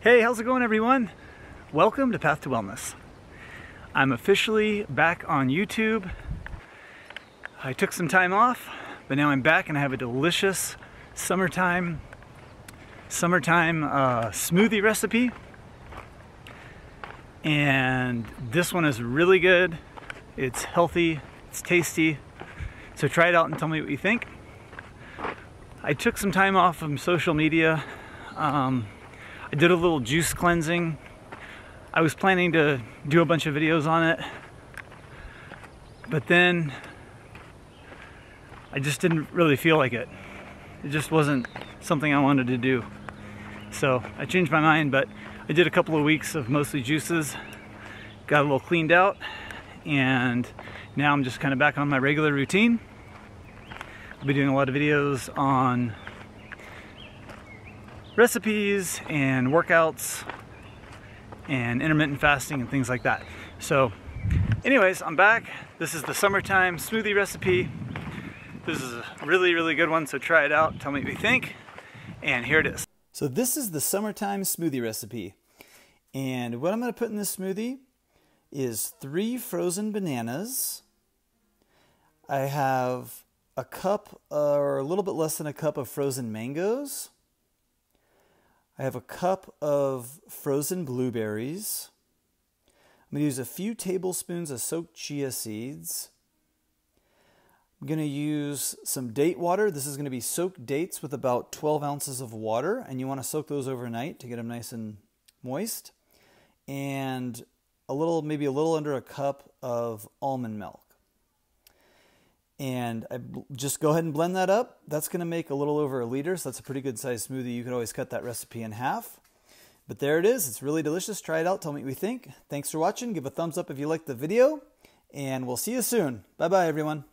Hey, how's it going everyone? Welcome to Path to Wellness. I'm officially back on YouTube. I took some time off, but now I'm back and I have a delicious summertime summertime uh, smoothie recipe. And this one is really good. It's healthy, it's tasty. So try it out and tell me what you think. I took some time off from social media. Um, I did a little juice cleansing. I was planning to do a bunch of videos on it, but then I just didn't really feel like it. It just wasn't something I wanted to do. So I changed my mind, but I did a couple of weeks of mostly juices, got a little cleaned out, and now I'm just kind of back on my regular routine. I'll be doing a lot of videos on recipes and workouts and intermittent fasting and things like that. So anyways, I'm back. This is the summertime smoothie recipe. This is a really, really good one, so try it out. Tell me what you think. And here it is. So this is the summertime smoothie recipe. And what I'm going to put in this smoothie is three frozen bananas. I have a cup or a little bit less than a cup of frozen mangoes. I have a cup of frozen blueberries. I'm going to use a few tablespoons of soaked chia seeds. I'm going to use some date water. This is going to be soaked dates with about 12 ounces of water, and you want to soak those overnight to get them nice and moist. And a little, maybe a little under a cup of almond milk. And I just go ahead and blend that up. That's going to make a little over a liter, so that's a pretty good sized smoothie. You could always cut that recipe in half. But there it is. It's really delicious. Try it out. Tell me what you think. Thanks for watching. Give a thumbs up if you liked the video, and we'll see you soon. Bye bye, everyone.